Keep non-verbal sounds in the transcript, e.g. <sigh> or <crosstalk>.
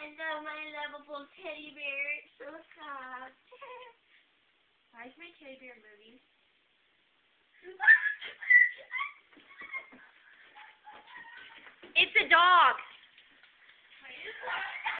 I love my lovable teddy bear. It's so soft. <laughs> Why is my teddy bear moving?